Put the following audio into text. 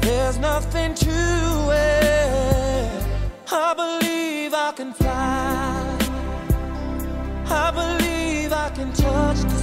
There's nothing to it. I believe I can fly. I believe I can touch the.